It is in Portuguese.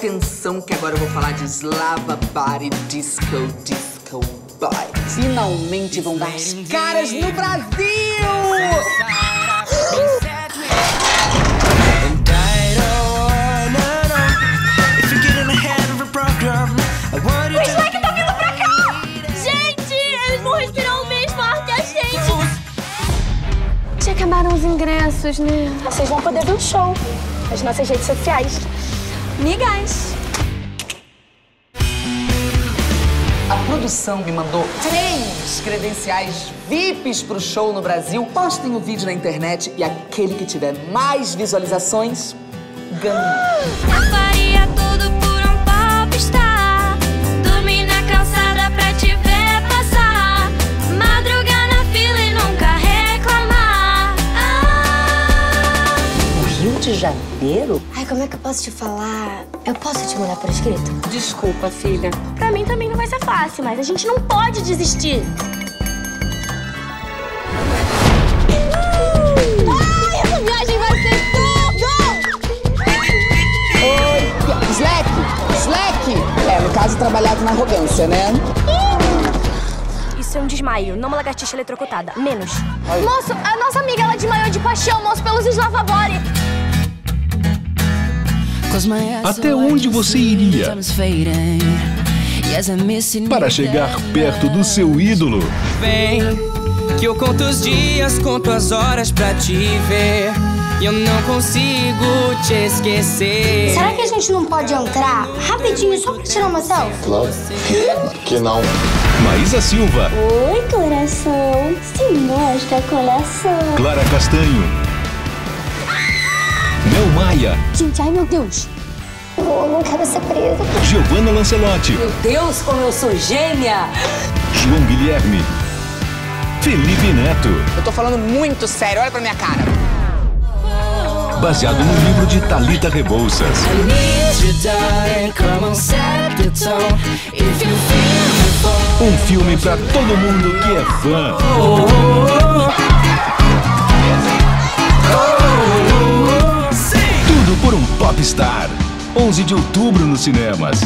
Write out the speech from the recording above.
atenção que agora eu vou falar de Slava Body Disco Disco Boy. Finalmente vão dar as caras no Brasil! O Slack tá vindo pra cá! Gente, eles vão respirar o mesmo ar que a gente! Já acabaram os ingressos, né? Vocês vão poder ver o show nas nossas redes sociais. Migas! A produção me mandou três credenciais VIPs pro show no Brasil. Postem o vídeo na internet e aquele que tiver mais visualizações ganha. de Janeiro? Ai, como é que eu posso te falar? Eu posso te mandar por escrito? Desculpa, filha. Pra mim também não vai ser fácil, mas a gente não pode desistir. Ai, essa viagem vai ser tudo! Slack! Slack! É, no caso, trabalhar com arrogância, né? Isso é um desmaio, não uma lagartixa eletrocutada. Menos. Moço, a nossa amiga, ela desmaiou de paixão, moço, pelos Slavabori. Até onde você iria para chegar perto do seu ídolo? Vem, que eu conto os dias, conto as horas pra te ver. E eu não consigo te esquecer. Será que a gente não pode entrar rapidinho só pra tirar uma selfie? Claro. Que não. Maísa Silva, Oi, coração. Se mostra, coração. Clara Castanho, Maia, Gente, ai meu Deus. Eu não quero ser presa. Giovanna Lancelotti, Meu Deus, como eu sou gêmea! João Guilherme, Felipe Neto. Eu tô falando muito sério, olha pra minha cara. Baseado no livro de Talita Rebouças. Um filme pra todo mundo que é fã. Tudo por um popstar. 11 de outubro nos cinemas.